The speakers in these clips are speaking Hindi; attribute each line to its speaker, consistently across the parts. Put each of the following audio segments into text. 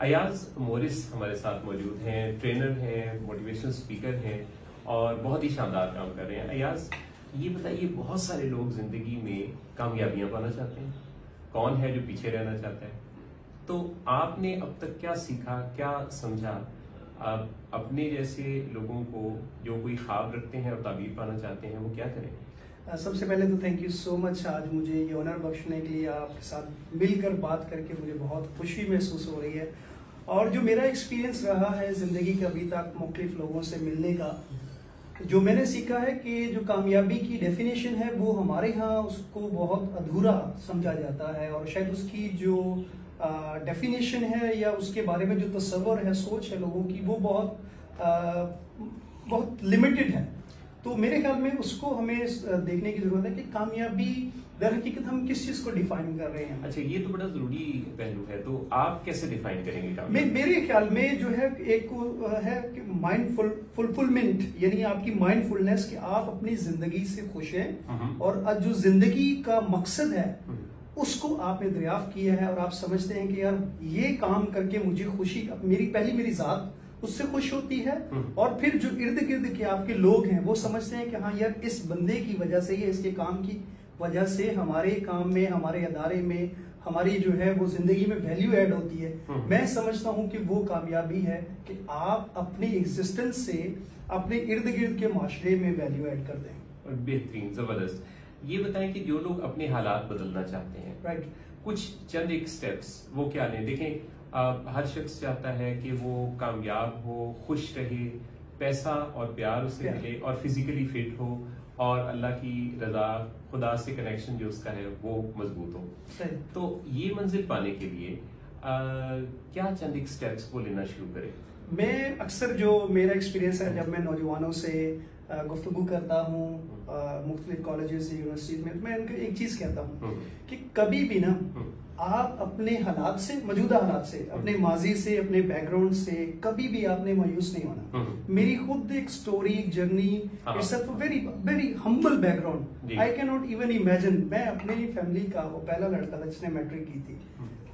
Speaker 1: अयाज मोरिस हमारे साथ मौजूद हैं ट्रेनर हैं मोटिवेशनल स्पीकर हैं और बहुत ही शानदार काम कर रहे हैं। अयाज, ये बताइए, बहुत सारे लोग ज़िंदगी में कामयाबियाँ पाना चाहते हैं। कौन है जो पीछे रहना चाहता है? तो आपने अब तक क्या सीखा, क्या समझा? आप अपने जैसे लोगों को जो कोई ख्वाब रखते हैं और ताबीर पाना चाहते हैं, वो क्या करें?
Speaker 2: सबसे पहले तो थैंक यू सो मच आज मुझे ये ऑनर बख्शने के लिए आपके साथ मिलकर बात करके मुझे बहुत खुशी महसूस हो रही है। और जो मेरा एक्सपीरियंस रहा है ज़िंदगी के अभी तक मुख्तफ लोगों से मिलने का जो मैंने सीखा है कि जो कामयाबी की डेफिनेशन है वो हमारे यहाँ उसको बहुत अधूरा समझा जाता है और शायद उसकी जो डेफिनेशन है या उसके बारे में जो तस्वर है सोच है लोगों की वो बहुत आ, बहुत लिमिटेड है। तो मेरे ख्याल में उसको हमें देखने की ज़रूरत है कि कामयाबी दर हकीकत हम किस चीज़ को डिफाइन कर रहे हैं
Speaker 1: अच्छा ये तो बड़ा ज़रूरी पहलू है तो आप कैसे डिफाइन करेंगे
Speaker 2: मे, मेरे ख्याल में जो है एक है कि माइंडफुल फुलफिलमेंट यानी आपकी माइंडफुलनेस कि आप अपनी ज़िंदगी से खुश हैं
Speaker 1: हम्म।
Speaker 2: और जो ज़िंदगी का मकसद है
Speaker 1: हम्म।
Speaker 2: उसको आपने दरियाफ्त किया है और आप समझते हैं कि यार ये काम करके मुझे खुशी मेरी पहली मेरी जात उससे खुश होती है
Speaker 1: हम्म।
Speaker 2: और फिर जो इर्द गिर्द के आपके लोग हैं वो समझते हैं कि हाँ यार इस बंदे की वजह से या इसके काम की वजह से हमारे काम में हमारे अदारे में हमारी जो है वो ज़िंदगी में वैल्यू ऐड होती है
Speaker 1: हम्म।
Speaker 2: मैं समझता हूँ कि वो कामयाबी है कि आप अपनी एग्जिस्टेंस से अपने इर्द गिर्द के माशरे में वैल्यू ऐड कर दें
Speaker 1: और बेहतरीन ज़बरदस्त ये बताएँ कि जो लोग अपने हालात बदलना चाहते हैं
Speaker 2: राइट right.
Speaker 1: कुछ चंद एक स्टेप्स वो क्या लें देखें हर शख्स चाहता है कि वो कामयाब हो खुश रहे पैसा और प्यार उसे। मिले और फिजिकली फिट हो और अल्लाह की रजा खुदा से कनेक्शन जो उसका है वो मज़बूत हो। तो ये मंजिल पाने के लिए आ, क्या चंद एक स्टेप्स वो लेना शुरू करें?
Speaker 2: मैं अक्सर जो मेरा एक्सपीरियंस है जब मैं नौजवानों से गुफ्तगु करता हूँ मुख्तलिफ़ कॉलेजेस यूनिवर्सिटीज में तो मैं उनको एक चीज़ कहता हूँ
Speaker 1: हम्म।
Speaker 2: कि कभी भी ना
Speaker 1: हम्म।
Speaker 2: आप अपने हालात से मौजूदा हालात से अपने माजी से अपने बैकग्राउंड से कभी भी आपने मायूस नहीं होना
Speaker 1: हम्म।
Speaker 2: मेरी खुद एक स्टोरी एक जर्नी
Speaker 1: हाँ।
Speaker 2: It's a very very humble background I can not even imagine मैं अपनी फैमिली का वो पहला लड़का था जिसने मैट्रिक की थी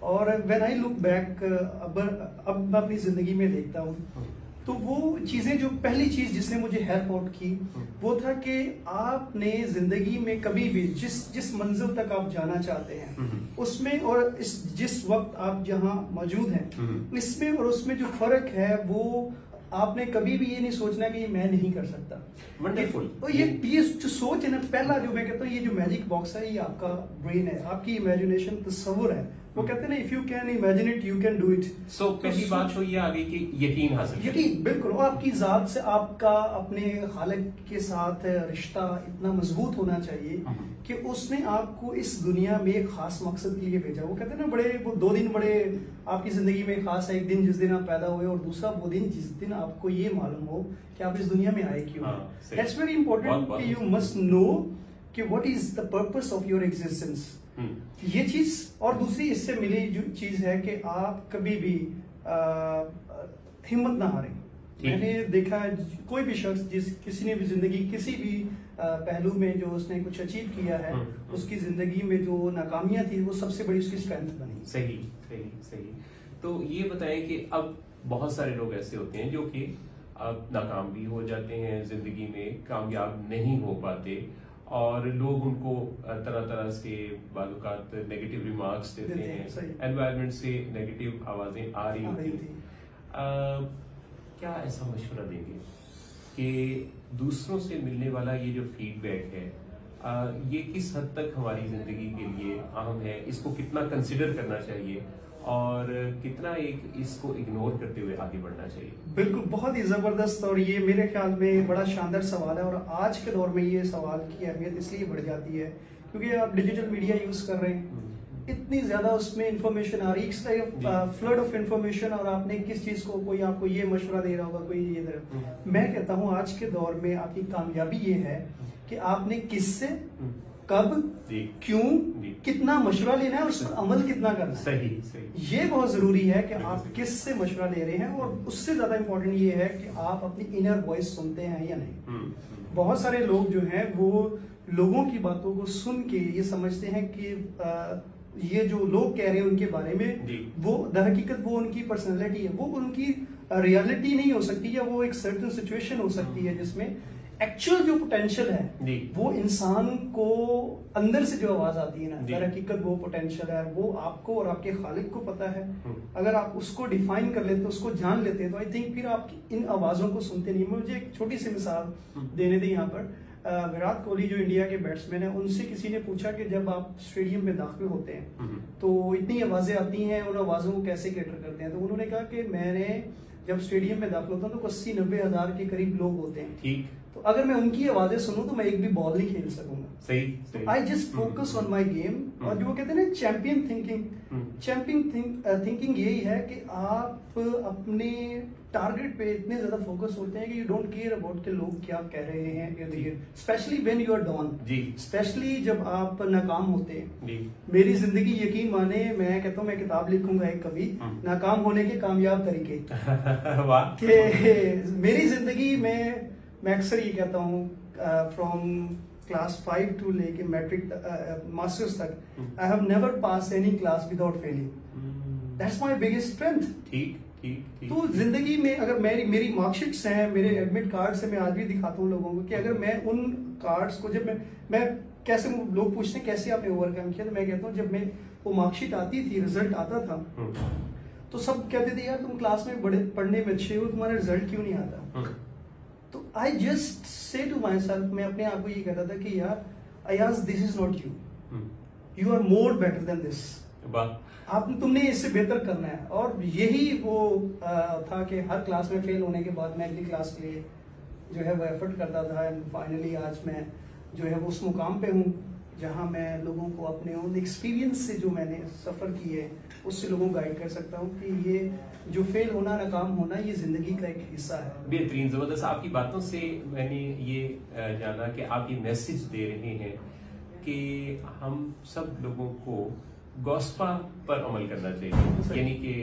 Speaker 2: और व्हेन आई लुक बैक अब अब मैं अपनी ज़िंदगी में देखता हूँ तो वो चीज़ें जो पहली चीज़ जिसने मुझे हेल्प आउट की वो था कि आपने ज़िंदगी में कभी भी जिस जिस मंजिल तक आप जाना चाहते हैं
Speaker 1: हम्म।
Speaker 2: उसमें और इस जिस वक्त आप जहाँ मौजूद हैं
Speaker 1: हम्म।
Speaker 2: इसमें और उसमें जो फ़र्क है वो आपने कभी भी ये नहीं सोचना कि मैं नहीं कर सकता
Speaker 1: Wonderful.
Speaker 2: और ये ये जो सोच है ना पहला जो मैं कहता हूँ ये जो मैजिक बॉक्स है ये आपका ब्रेन है आपकी इमेजिनेशन तस्वुर है वो कहते हैं ना if you can imagine it you can do it
Speaker 1: so पहली बात तो ये आ गई कि यकीन हासिल
Speaker 2: यकीन बिल्कुल। और आपकी जात से आपका अपने खालिक के साथ रिश्ता इतना मज़बूत होना चाहिए
Speaker 1: हम्म।
Speaker 2: कि उसने आपको इस दुनिया में एक खास मकसद के लिए भेजा। वो कहते हैं ना बड़े वो दो दिन बड़े आपकी ज़िंदगी में खास है। एक दिन जिस दिन आप पैदा हुए और दूसरा वो दिन जिस दिन आपको ये मालूम हो कि आप इस दुनिया में आए क्यों
Speaker 1: हाँ।
Speaker 2: दैट्स वेरी इंपॉर्टेंट कि यू मस्ट नो कि what is the purpose of your existence. ये चीज़ और दूसरी इससे मिली जो चीज़ है कि आप कभी भी हिम्मत ना हारें। मैंने देखा है कोई भी शख्स जिस किसी ने भी ज़िंदगी किसी भी पहलू में जो उसने कुछ अचीव किया है
Speaker 1: हम्म।
Speaker 2: उसकी ज़िंदगी में जो नाकामियाँ थी वो सबसे बड़ी उसकी स्ट्रेंथ बनी।
Speaker 1: सही सही सही। तो ये बताएँ कि अब बहुत सारे लोग ऐसे होते हैं जो कि अब नाकाम भी हो जाते हैं ज़िंदगी में कामयाब नहीं हो पाते। और लोग उनको तरह तरह से बालूकात नेगेटिव रिमार्क्स देते
Speaker 2: हैं, सही।
Speaker 1: एनवायरनमेंट से नेगेटिव आवाज़ें आ रही होती हैं। क्या ऐसा मशवरा देंगे कि दूसरों से मिलने वाला ये जो फीडबैक है अ, ये किस हद तक हमारी ज़िंदगी के लिए अहम है? इसको कितना कंसिडर करना चाहिए? और कितना एक इसको इग्नोर करते हुए आगे बढ़ना चाहिए।
Speaker 2: बिल्कुल बहुत ही ज़बरदस्त और ये मेरे ख्याल में बड़ा शानदार सवाल है और आज के दौर में ये सवाल की अहमियत इसलिए बढ़ जाती है क्योंकि आप डिजिटल मीडिया यूज़ कर रहे हैं। इतनी ज़्यादा उसमें इंफॉर्मेशन आ रही है फ्लड ऑफ़ इंफॉर्मेशन और आपने किस चीज़ को कोई आपको ये मशवरा दे रहा होगा कोई ये दे रहा
Speaker 1: हम्म।
Speaker 2: मैं कहता हूँ आज के दौर में आपकी कामयाबी ये है कि आपने किससे
Speaker 1: हम्म।
Speaker 2: कब क्यों कितना मशवरा लेना है और उस पर अमल कितना करना है।
Speaker 1: सही सही।
Speaker 2: ये बहुत ज़रूरी है कि आप किस से मशवरा ले रहे हैं और उससे ज़्यादा इम्पोर्टेंट ये है कि आप अपनी इनर वॉइस सुनते हैं या नहीं।
Speaker 1: हम्म, हम्म।
Speaker 2: बहुत सारे लोग जो हैं वो लोगों की बातों को सुन के ये समझते हैं कि आ, ये जो लोग कह रहे हैं उनके बारे में वो दर हकीकत वो उनकी पर्सनैलिटी है। वो उनकी रियलिटी नहीं हो सकती या वो एक सर्टन सिचुएशन हो सकती है जिसमें एक्चुअल जो पोटेंशियल है वो इंसान को अंदर से जो आवाज़ आती है ना। दर हकीकत वो पोटेंशियल है वो आपको और आपके खालिक को पता है
Speaker 1: हम्म।
Speaker 2: अगर आप उसको डिफाइन कर लेते उसको जान लेते हैं तो आई थिंक फिर आप इन आवाजों को सुनते नहीं मुझे एक छोटी सी मिसाल
Speaker 1: हम्म।
Speaker 2: देने दी यहाँ पर विराट कोहली जो इंडिया के बैट्समैन है उनसे किसी ने पूछा कि जब आप स्टेडियम में दाखिल होते हैं
Speaker 1: हम्म।
Speaker 2: तो इतनी आवाज़ें आती हैं उन आवाजों को कैसे कैटर करते हैं तो उन्होंने कहा कि मैंने जब स्टेडियम में दाखिल होता हूँ तो अस्सी नब्बे हज़ार के करीब लोग होते हैं
Speaker 1: ठीक
Speaker 2: अगर मैं उनकी आवाज़ें सुनूं तो मैं एक भी बॉल नहीं खेल सकूँगा।
Speaker 1: सही
Speaker 2: I just focus on my game और जो वो कहते हैं ना चैंपियन थिंकिंग। चैंपियन थिंकिंग यही है कि आप अपने टारगेट पे इतने ज़्यादा फोकस होते हैं कि यू डोंट केयर अबाउट के लोग क्या कह रहे हैं इर्द गिर्द especially when you are down
Speaker 1: ji.
Speaker 2: Especially जब आप नाकाम होते हैं।
Speaker 1: जी।
Speaker 2: मेरी ज़िंदगी यकीन माने मैं कहता हूँ मैं किताब लिखूँगा एक कभी
Speaker 1: हम्म।
Speaker 2: नाकाम होने के कामयाब तरीके।
Speaker 1: वाह।
Speaker 2: कि मेरी ज़िंदगी में मैं अक्सर ये कहता हूँ फ्रॉम क्लास फाइव टू लेके मैट्रिक मास्टर्स तक। I have never pass any class without failing. That's my biggest strength
Speaker 1: ठीक
Speaker 2: तो ज़िंदगी में अगर मेरी मेरी मार्कशीट्स हैं मेरे एडमिट कार्ड्स हैं मैं आज भी दिखाता हूँ लोगों को कि अगर मैं उन कार्ड्स को जब मैं मैं कैसे लोग पूछते हैं कैसे आपने ओवरकम किया तो मैं कहता हूँ जब मैं वो मार्कशीट आती थी रिज़ल्ट आता था
Speaker 1: हम्म।
Speaker 2: तो सब कहते थे यार तुम क्लास में बड़े पढ़ने में अच्छे हो तुम्हारा रिज़ल्ट क्यों नहीं आता
Speaker 1: हम्म।
Speaker 2: I just say to myself मैं अपने आप को ये कहता था कि यार Ayaz this is not you. You are more better than this आप तुमने इससे बेहतर करना है। और यही वो आ, था कि हर क्लास में फेल होने के बाद मैं अगली क्लास के लिए जो है वो एफर्ट करता था। एंड फाइनली आज मैं जो है वो उस मुकाम पे हूँ। जहाँ मैं लोगों को अपने उन एक्सपीरियंस से जो मैंने सफ़र किए उससे लोगों को गाइड कर सकता हूँ कि ये जो फेल होना नाकाम होना ये ज़िंदगी का एक हिस्सा है।
Speaker 1: बेहतरीन ज़बरदस्त आपकी बातों से मैंने ये जाना कि आप ये मैसेज दे रहे हैं कि हम सब लोगों को गॉस्पा पर अमल करना चाहिए। यानी कि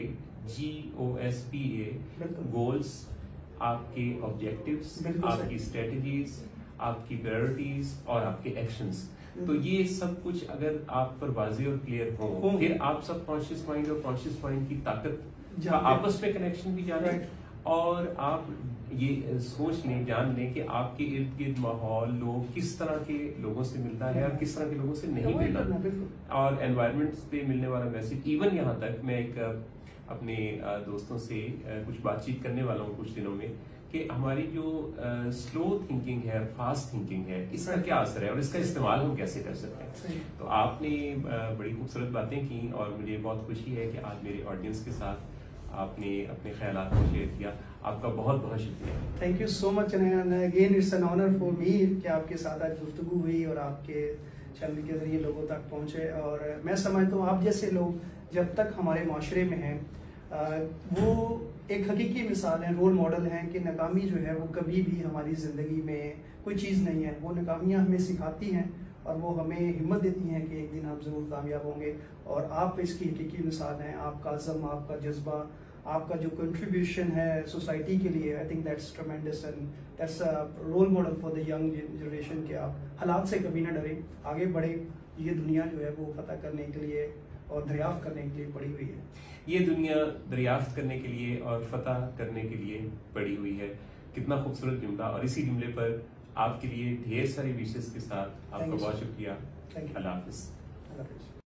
Speaker 1: G O S P A goals आपके ऑब्जेक्टिव्स आपकी स्ट्रेटजीज आपकी प्रायोरिटीज और आपके एक्शंस तो ये सब कुछ अगर आप पर वाजे और क्लियर हो। फिर आप सब कॉन्शियस माइंड और कॉन्शियस माइंड की ताकत आपस में कनेक्शन भी जाने. और आप ये सोच लें जान लें कि आपके इर्द गिर्द माहौल लोग किस तरह के लोगों से मिलता है और किस तरह के लोगों से नहीं मिलता। और एनवायरनमेंट पे मिलने वाला मैसेज इवन यहाँ तक मैं एक अपने दोस्तों से कुछ बातचीत करने वाला हूँ कुछ दिनों में। कि हमारी जो स्लो थिंकिंग है फास्ट थिंकिंग है इसका क्या असर है और इसका इस्तेमाल हम कैसे कर सकते हैं? तो आपने बड़ी खूबसूरत बातें की और मुझे बहुत खुशी है कि आज मेरे ऑडियंस के साथ आपने अपने ख्याल को शेयर किया। आपका बहुत बहुत शुक्रिया।
Speaker 2: Thank you so much again it's an honour for me कि आपके साथ आज गुफ्तगू हुई और आपके चैनल के ज़रिए लोगों तक पहुँचे और मैं समझता हूँ आप जैसे लोग जब तक हमारे माशरे में हैं वो एक हकीकी मिसाल है रोल मॉडल हैं कि नाकामी जो है वो कभी भी हमारी ज़िंदगी में कोई चीज़ नहीं है। वो नाकामियाँ हमें सिखाती हैं और वो हमें हिम्मत देती हैं कि एक दिन हम ज़रूर कामयाब होंगे। और आप इसकी हकीकी मिसाल हैं, आपका अज़म आपका जज्बा, आपका जो कंट्रीब्यूशन है सोसाइटी के लिए I think that's tremendous and that's role model for the young generation के आप हालात से कभी ना डरें, आगे बढ़े। ये दुनिया जो है वो फतह करने के लिए और दरियाफ्त करने के लिए पड़ी हुई है।
Speaker 1: ये दुनिया दरियाफ्त करने के लिए और फतेह करने के लिए पड़ी हुई है। कितना खूबसूरत जुमला। और इसी जुमले पर आपके लिए ढेर सारी विशेष के साथ आपका बहुत शुक्रिया।
Speaker 2: अल्लाह हाफिज़।